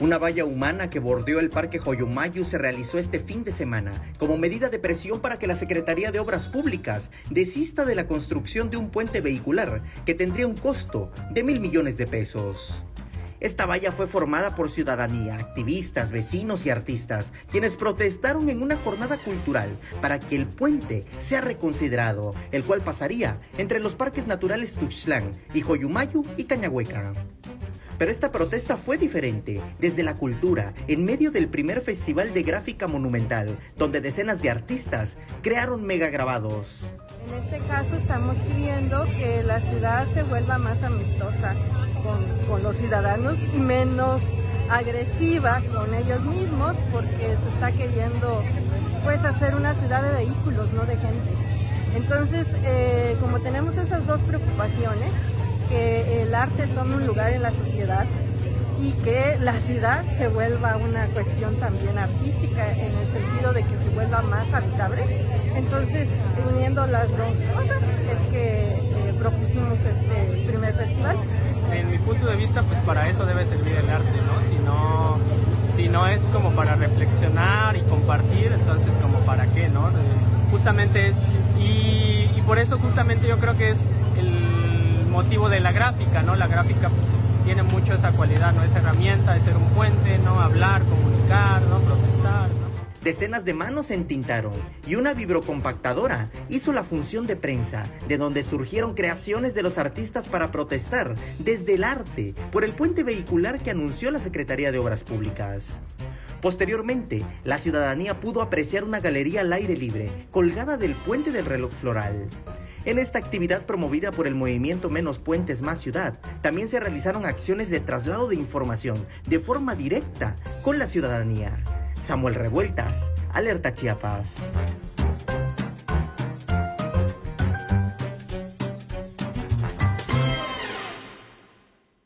Una valla humana que bordeó el Parque Joyomayu se realizó este fin de semana como medida de presión para que la Secretaría de Obras Públicas desista de la construcción de un puente vehicular que tendría un costo de mil millones de pesos. Esta valla fue formada por ciudadanía, activistas, vecinos y artistas, quienes protestaron en una jornada cultural para que el puente sea reconsiderado, el cual pasaría entre los parques naturales Tuxtlan y Joyumayu y Cañahueca. Pero esta protesta fue diferente, desde la cultura, en medio del primer festival de gráfica monumental, donde decenas de artistas crearon megagrabados. En este caso estamos pidiendo que la ciudad se vuelva más amistosa con, los ciudadanos y menos agresiva con ellos mismos porque se está queriendo pues hacer una ciudad de vehículos, no de gente. Entonces, eh, como tenemos esas dos preocupaciones, que el arte tome un lugar en la sociedad y que la ciudad se vuelva una cuestión también artística en el sentido de que se vuelva más habitable. Entonces, uniendo las dos cosas, es que eh, propusimos este primer festival. En mi punto de vista, pues para eso debe servir el arte, ¿no? Si no, si no es como para reflexionar y compartir, entonces como para qué, ¿no? Justamente es, y, y por eso justamente yo creo que es motivo de la gráfica, ¿no? La gráfica pues, tiene mucho esa cualidad, ¿no? Esa herramienta de ser un puente, ¿no? Hablar, comunicar, ¿no? Protestar. Decenas de manos se entintaron y una vibrocompactadora hizo la función de prensa, de donde surgieron creaciones de los artistas para protestar desde el arte por el puente vehicular que anunció la Secretaría de Obras Públicas. Posteriormente, la ciudadanía pudo apreciar una galería al aire libre colgada del puente del reloj floral. En esta actividad promovida por el movimiento Menos Puentes Más Ciudad, también se realizaron acciones de traslado de información de forma directa con la ciudadanía. Samuel Revueltas, Alerta Chiapas.